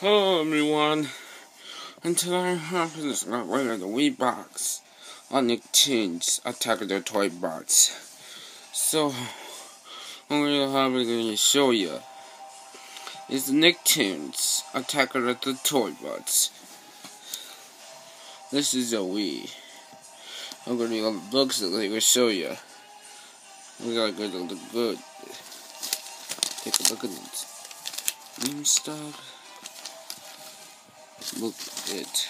Hello everyone, and today I'm having this rid of the Wii box on Nicktoons Attack of the Toy box. So, I'm have it to show you. It's Nicktoons Attack of the Toy Bots. This is a Wii. I'm going to look so they show you. We gotta go to the good. Take a look at it. Meme stuff. Look at.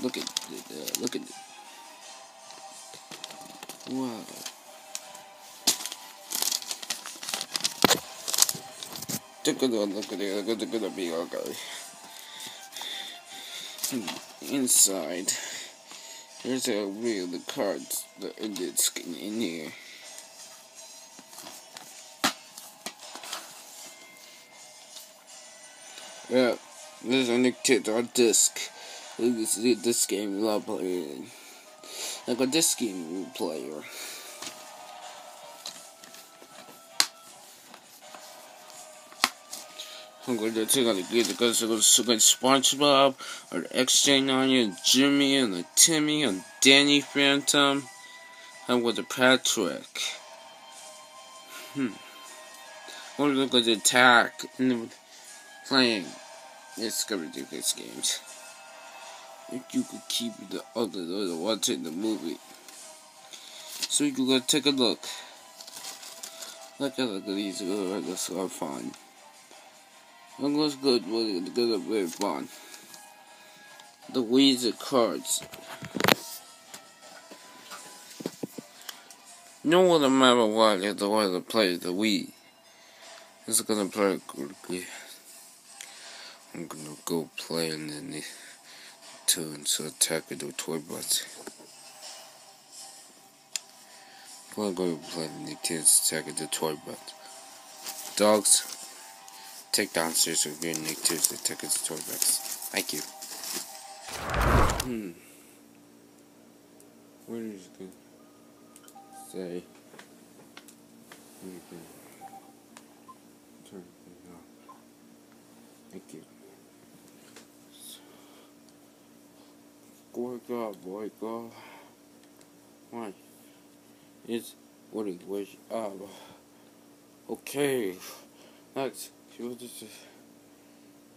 Look at. Uh, look at. Wow. Take a look, look at it. Look at the big guy. Inside, there's a real the cards that it's in here. Yeah. This is a kit or disc. This is this game love playing. Like a disc game player. I'm going to take out the good because it was so SpongeBob or X-Chain Onion, Jimmy and the Timmy and Danny Phantom and with the Patrick. Hmm. Look going to attack and playing. Gonna be ridiculous games. If you could keep the other the watching the movie. So you can go take a look. Look at look at these good this are fun. It looks good but good very fun. The Weezer cards. No one matter what, the way to play the Wii. It's gonna play good. I'm gonna go play in the tunes to attack the toy bots. I'm gonna go play the Nicktoons attack the toy bots. Dogs, take downstairs with your Nicktoons attack the toy bots. Thank you. Hmm. What is good? Say. Anything. Turn it off. Thank you. Wake up, wake up. Why? It's what it was up. Okay. Next, she was just.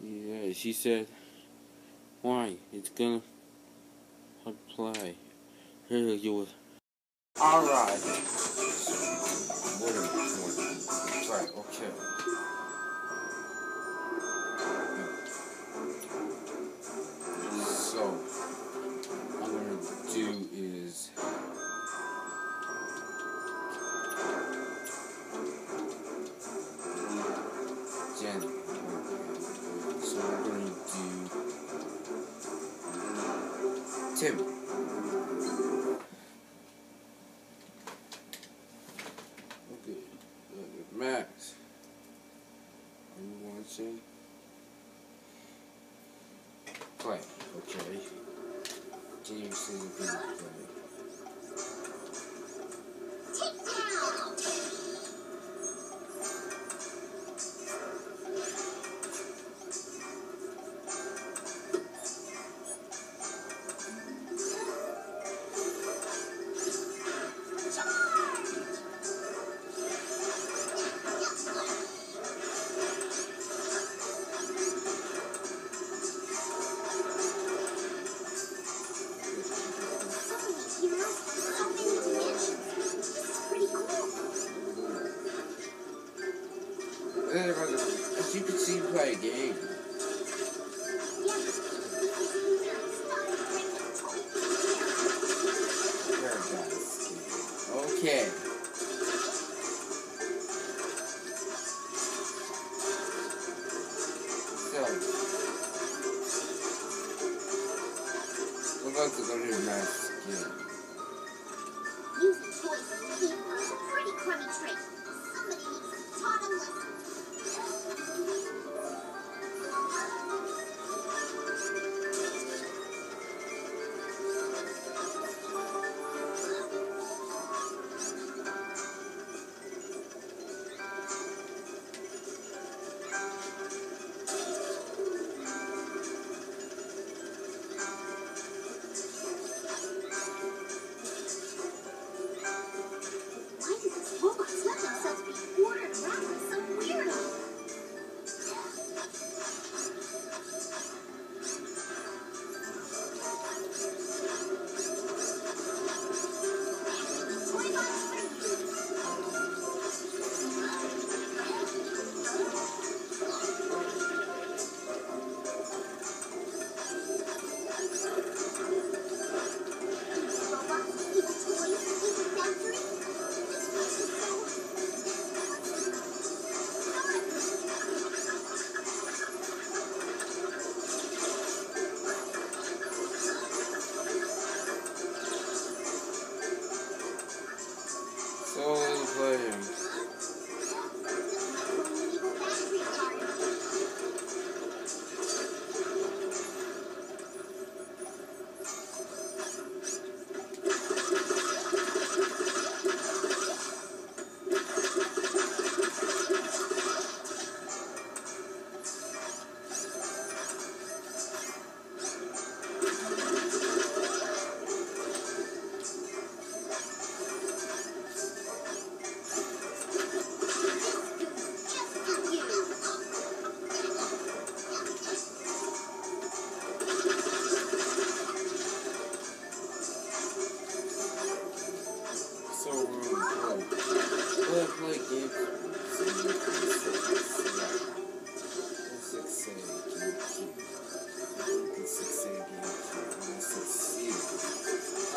Yeah, she said, why? It's gonna play. Here you. Alright. Tim. Okay, Max. You watching? Play, okay. James is a good play.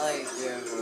like, yeah.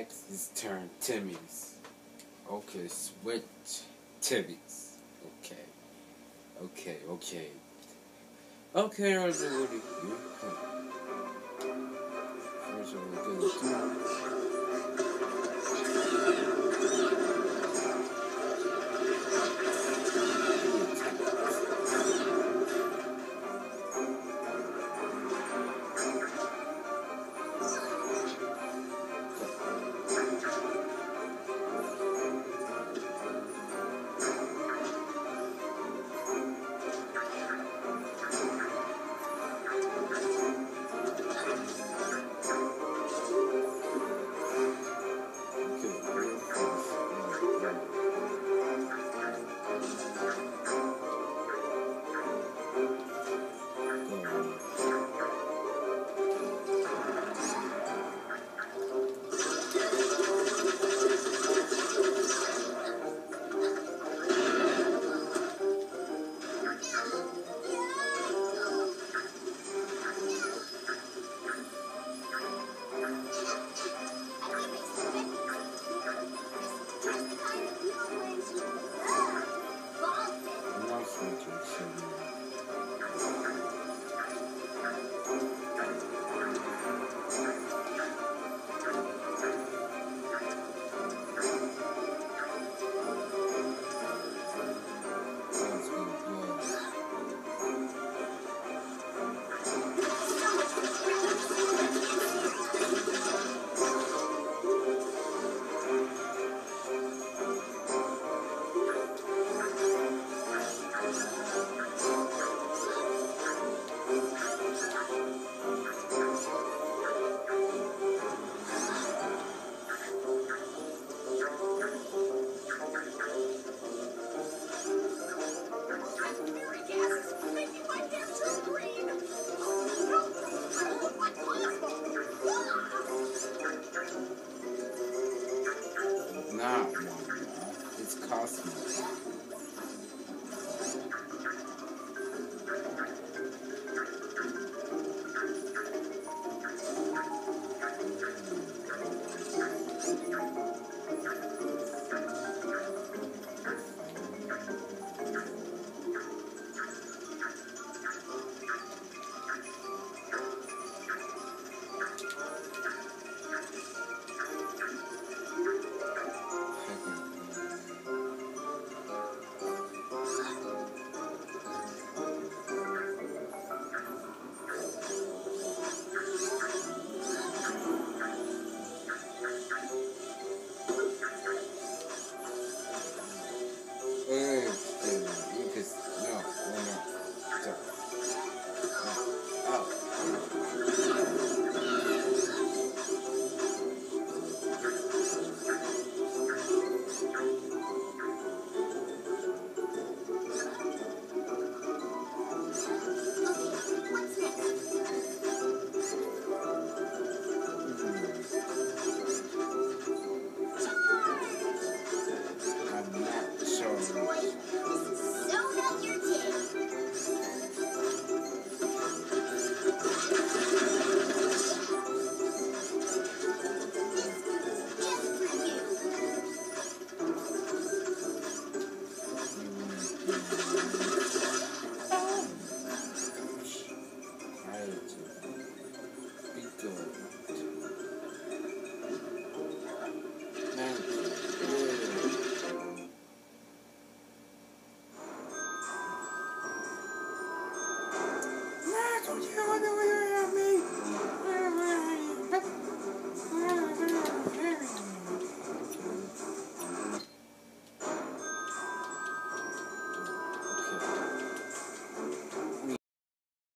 Next is turn Timmy's. Okay, switch Timmy's. Okay. Okay, okay. Okay, Roger Woody. You First of all, not one, y'all. It's Cosmos.